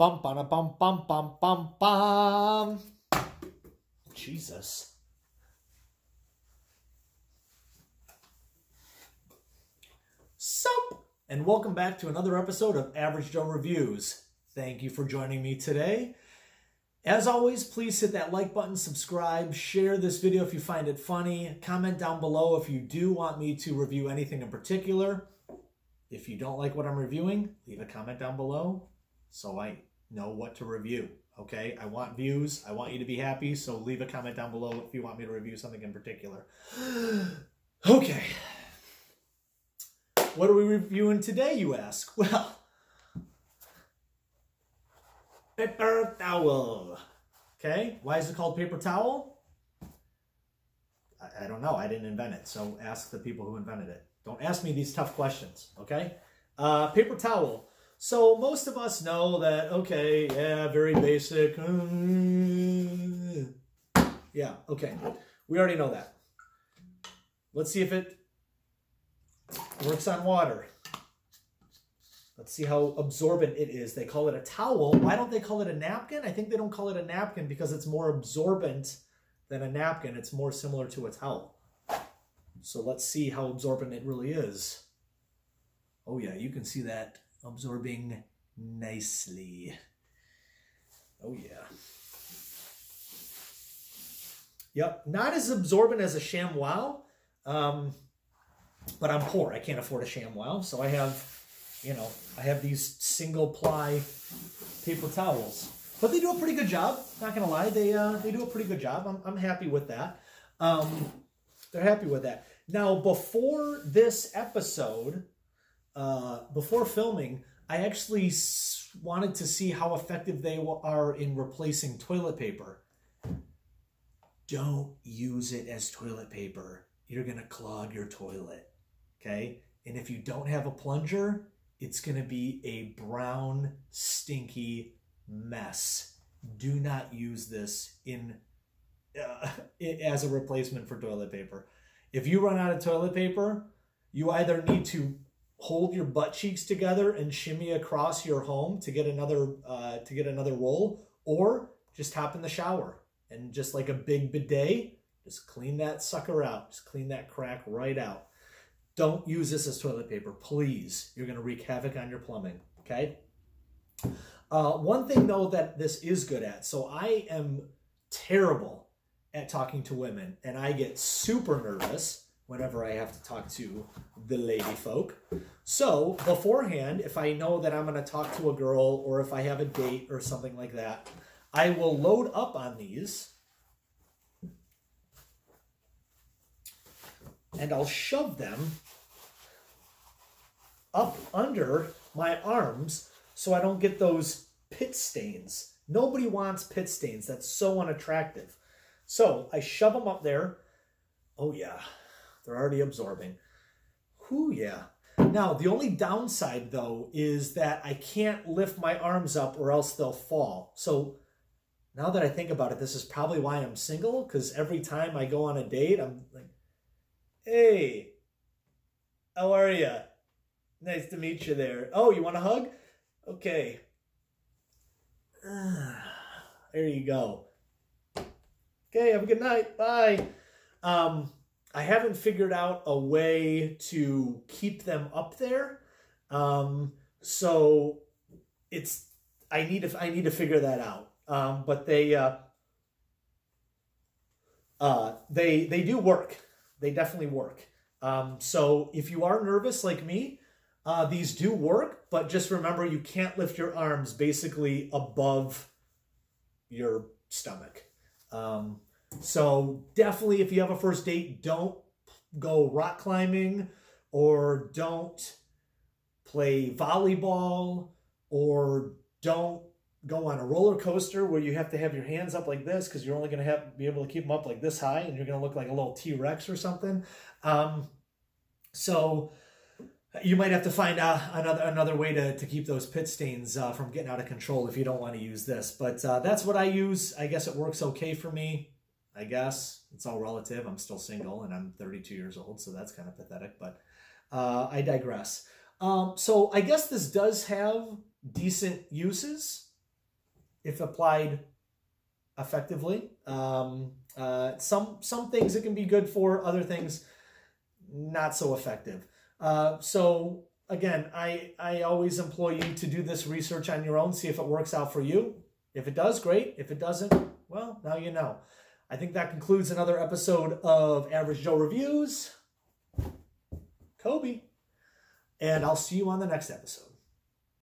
Bum bum bum bum bum bum bum. Jesus. Sup, and welcome back to another episode of Average Joe Reviews. Thank you for joining me today. As always, please hit that like button, subscribe, share this video if you find it funny, comment down below if you do want me to review anything in particular. If you don't like what I'm reviewing, leave a comment down below so I know what to review. Okay, I want views. I want you to be happy. So leave a comment down below if you want me to review something in particular. okay. What are we reviewing today, you ask? Well, paper towel. Okay, why is it called paper towel? I, I don't know. I didn't invent it. So ask the people who invented it. Don't ask me these tough questions, okay? Uh, paper towel. So most of us know that, okay, yeah, very basic. Mm. yeah, okay. We already know that. Let's see if it works on water. Let's see how absorbent it is. They call it a towel. Why don't they call it a napkin? I think they don't call it a napkin because it's more absorbent than a napkin. It's more similar to a towel. So let's see how absorbent it really is. Oh yeah, you can see that absorbing nicely. Oh yeah. Yep, not as absorbent as a ShamWow, um, but I'm poor. I can't afford a ShamWow, so I have, you know, I have these single ply paper towels. But they do a pretty good job. Not gonna lie, they uh, they do a pretty good job. I'm I'm happy with that. Um, they're happy with that. Now, before this episode, uh, before filming, I actually wanted to see how effective they are in replacing toilet paper. Don't use it as toilet paper. You're going to clog your toilet. Okay? And if you don't have a plunger, it's going to be a brown, stinky mess. Do not use this in uh, as a replacement for toilet paper. If you run out of toilet paper, you either need to hold your butt cheeks together and shimmy across your home to get another uh, to get another roll, or just hop in the shower and just like a big bidet, just clean that sucker out. Just clean that crack right out. Don't use this as toilet paper, please. You're gonna wreak havoc on your plumbing. Okay. Uh, one thing though that this is good at. So I am terrible at talking to women, and I get super nervous whenever I have to talk to the lady folk. So beforehand, if I know that I'm going to talk to a girl or if I have a date or something like that, I will load up on these and I'll shove them up under my arms so I don't get those pit stains. Nobody wants pit stains. That's so unattractive. So I shove them up there. Oh yeah, they're already absorbing. Whew, yeah. Now, the only downside though is that I can't lift my arms up or else they'll fall. So now that I think about it, this is probably why I'm single because every time I go on a date, I'm like, hey, how are you? Nice to meet you there. Oh, you want a hug? Okay. there you go. Okay, have a good night. Bye. Um, I haven't figured out a way to keep them up there. Um, so it's I need to I need to figure that out. Um, but they uh, uh, they they do work. They definitely work. Um, so if you are nervous like me, uh, these do work. But just remember, you can't lift your arms basically above your stomach. Um, so definitely, if you have a first date, don't go rock climbing or don't play volleyball or don't go on a roller coaster where you have to have your hands up like this because you're only going to have be able to keep them up like this high and you're going to look like a little T-Rex or something. Um, so you might have to find uh, another another way to, to keep those pit stains uh, from getting out of control if you don't want to use this. But uh, that's what I use. I guess it works okay for me. I guess it's all relative. I'm still single and I'm 32 years old, so that's kind of pathetic. But uh, I digress. Um, so I guess this does have decent uses. if applied effectively. Um, uh, some some things it can be good for, other things not so effective. Uh, so again, I I always employ you to do this research on your own, see if it works out for you. If it does, great. If it doesn't, well, now you know. I think that concludes another episode of Average Joe Reviews. Kobe. And I'll see you on the next episode.